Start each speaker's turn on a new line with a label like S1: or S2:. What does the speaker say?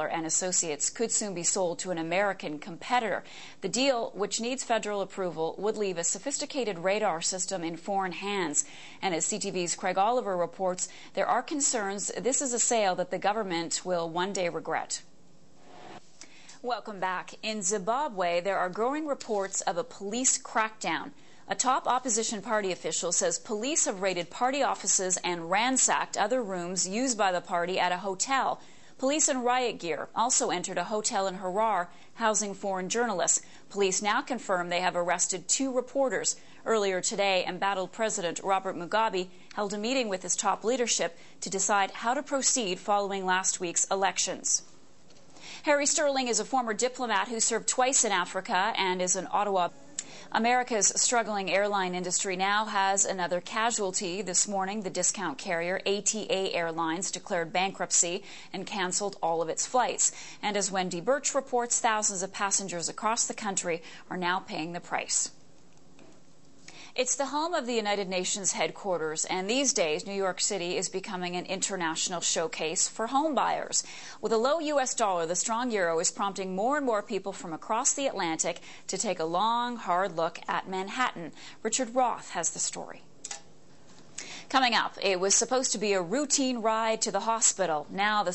S1: and Associates could soon be sold to an American competitor. The deal, which needs federal approval, would leave a sophisticated radar system in foreign hands. And as CTV's Craig Oliver reports, there are concerns this is a sale that the government will one day regret. Welcome back. In Zimbabwe, there are growing reports of a police crackdown. A top opposition party official says police have raided party offices and ransacked other rooms used by the party at a hotel. Police in riot gear also entered a hotel in Harare housing foreign journalists. Police now confirm they have arrested two reporters. Earlier today, embattled President Robert Mugabe held a meeting with his top leadership to decide how to proceed following last week's elections. Harry Sterling is a former diplomat who served twice in Africa and is an Ottawa America's struggling airline industry now has another casualty. This morning, the discount carrier ATA Airlines declared bankruptcy and canceled all of its flights. And as Wendy Birch reports, thousands of passengers across the country are now paying the price. It's the home of the United Nations headquarters, and these days, New York City is becoming an international showcase for home buyers. With a low U.S. dollar, the strong euro is prompting more and more people from across the Atlantic to take a long, hard look at Manhattan. Richard Roth has the story. Coming up, it was supposed to be a routine ride to the hospital. Now the